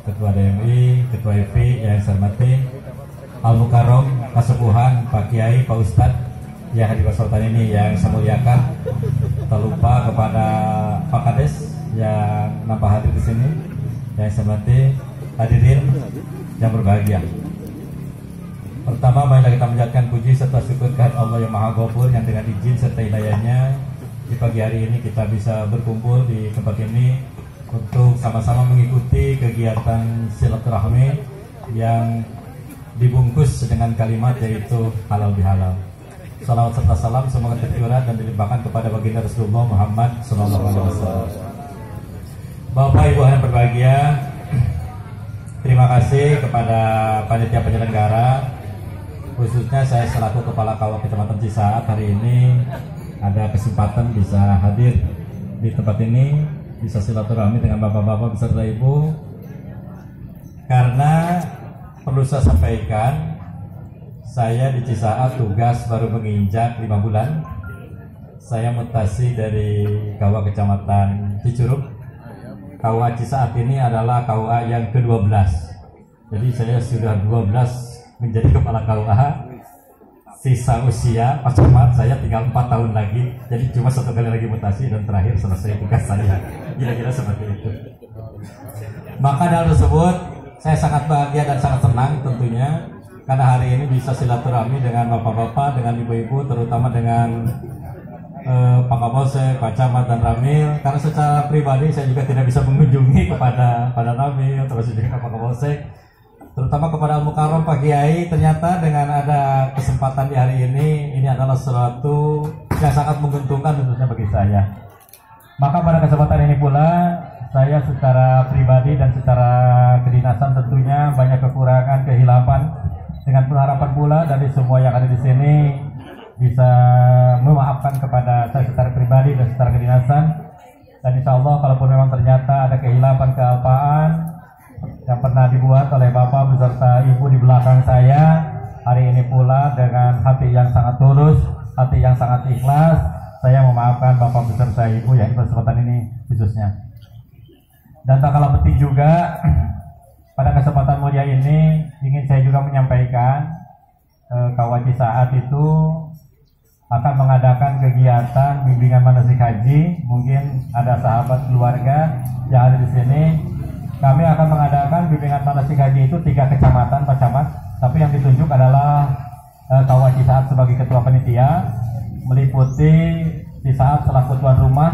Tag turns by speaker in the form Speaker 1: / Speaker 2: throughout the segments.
Speaker 1: Ketua DMI, Ketua FI yang saya hormati Al Mukarrom, Kasepuhan, Pak Kiai, Pak Ustadz yang hadir kesempatan ini yang saya muliakan. Tak lupa kepada Pak Kades yang nampak hadir di sini yang saya hormati hadirin yang berbahagia. Pertama, marilah kita menjadikan puji serta syukur kehadirat Allah yang Maha Gofur yang dengan izin serta hidayahnya di pagi hari ini kita bisa berkumpul di tempat ini untuk sama-sama mengikuti kegiatan silaturahmi yang dibungkus dengan kalimat yaitu halal bihalal. Salawat serta salam semoga tercurah dan dilimpahkan kepada baginda Rasulullah Muhammad SAW. Bapak Ibu yang berbahagia, terima kasih kepada panitia penyelenggara, khususnya saya selaku kepala kawah kecamatan Cisaat hari ini ada kesempatan bisa hadir di tempat ini bisa silaturahmi dengan bapak-bapak beserta ibu. Karena perlu saya sampaikan saya di Cisaat tugas baru menginjak lima bulan. Saya mutasi dari Kawah Kecamatan Cicurug Kawah Cisaat ini adalah KUA yang ke-12 jadi saya sudah 12 menjadi kepala KUA sisa usia Pak Camat saya tinggal empat tahun lagi. Jadi cuma satu kali lagi mutasi dan terakhir selesai tugas saya. Kira-kira seperti itu. Maka dalam tersebut saya sangat bahagia dan sangat senang tentunya. Karena hari ini bisa silaturahmi dengan bapak-bapak dengan ibu-ibu terutama dengan eh, Pak Kapolsek, Pak Camat dan Ramil. Karena secara pribadi saya juga tidak bisa mengunjungi kepada pada Ramil terus juga Pak Kapolsek terutama kepada Al Mukarram Pak Kiai ternyata dengan ada kesempatan di hari ini ini adalah sesuatu yang sangat menguntungkan tentunya bagi saya. Maka pada kesempatan ini pula saya secara pribadi dan secara kedinasan tentunya banyak kekurangan kehilapan. Dengan pengharapan pula dari semua yang ada di sini bisa memaafkan kepada saya secara pribadi dan secara kedinasan. Dan insya Allah kalaupun memang ternyata ada kehilapan kealpaan pernah dibuat oleh Bapak beserta Ibu di belakang saya hari ini pula dengan hati yang sangat tulus, hati yang sangat ikhlas, saya memaafkan Bapak beserta Ibu yang kesempatan ini khususnya. Dan tak kalah penting juga pada kesempatan mulia ini ingin saya juga menyampaikan eh, kawaji saat itu akan mengadakan kegiatan bimbingan manasik haji. Mungkin ada sahabat keluarga yang ada di sini kami akan mengadakan bimbingan manasik haji itu tiga kecamatan Pak Camat. Tapi yang ditunjuk adalah e, Kawaji Saat sebagai ketua panitia meliputi di saat selaku tuan rumah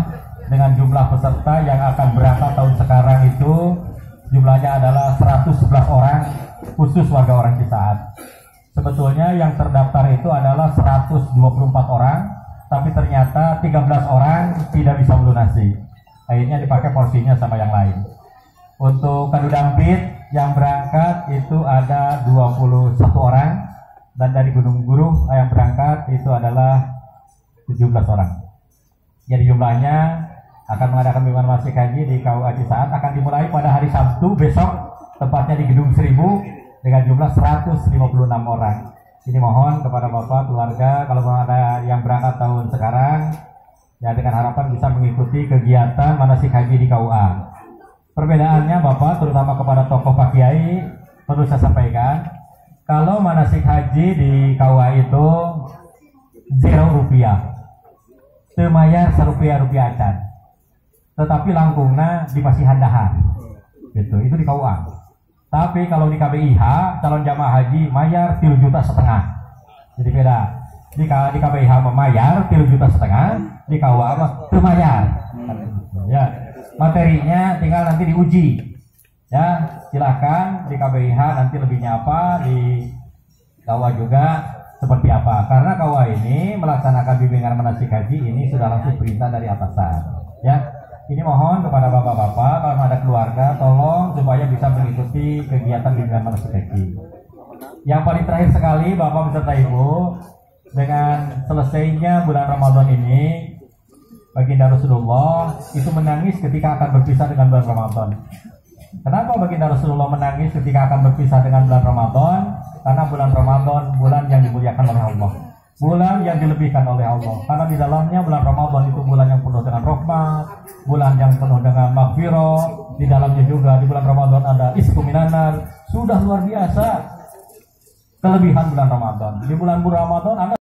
Speaker 1: dengan jumlah peserta yang akan berangkat tahun sekarang itu jumlahnya adalah 111 orang khusus warga orang Cisaat sebetulnya yang terdaftar itu adalah 124 orang tapi ternyata 13 orang tidak bisa melunasi. Akhirnya dipakai porsinya sama yang lain untuk kadu dampit yang berangkat itu ada 21 orang dan dari Gunung Guru yang berangkat itu adalah 17 orang. Jadi jumlahnya akan mengadakan bimbingan masih haji di KUA Cisaat akan dimulai pada hari Sabtu besok tepatnya di Gedung Seribu dengan jumlah 156 orang. Ini mohon kepada Bapak keluarga kalau ada yang berangkat tahun sekarang ya dengan harapan bisa mengikuti kegiatan manasik haji di KUA. Perbedaannya Bapak terutama kepada tokoh Pak Kiai perlu saya sampaikan. Kalau manasik haji di KUA itu zero rupiah. Temayar serupiah rupiah acan. Tetapi langkungnya di masih handahan. Gitu itu di KUA tapi kalau di KBIH calon jamaah haji mayar 3 juta setengah. Jadi beda di, di KBIH memayar 3 juta setengah. Di KUA mah temayar ya materinya tinggal nanti diuji. Ya silahkan di KBIH nanti lebihnya apa di KUA juga seperti apa. Karena KUA ini melaksanakan bimbingan manasik haji ini sudah langsung perintah dari atasan. Ya ini mohon kepada bapak-bapak kalau ada keluarga tolong supaya bisa mengikuti kegiatan bimbingan manasik haji yang paling terakhir sekali bapak beserta ibu dengan selesainya bulan Ramadan ini baginda Rasulullah itu menangis ketika akan berpisah dengan bulan Ramadan. Kenapa baginda Rasulullah menangis ketika akan berpisah dengan bulan Ramadan? Karena bulan Ramadan bulan yang dimuliakan oleh Allah. Bulan yang dilebihkan oleh Allah. Karena di dalamnya bulan Ramadan itu bulan yang penuh dengan rahmat, bulan yang penuh dengan maghfirah,
Speaker 2: di dalamnya juga di bulan Ramadan ada istiminanan sudah luar biasa kelebihan bulan Ramadan di bulan Ramadan Anda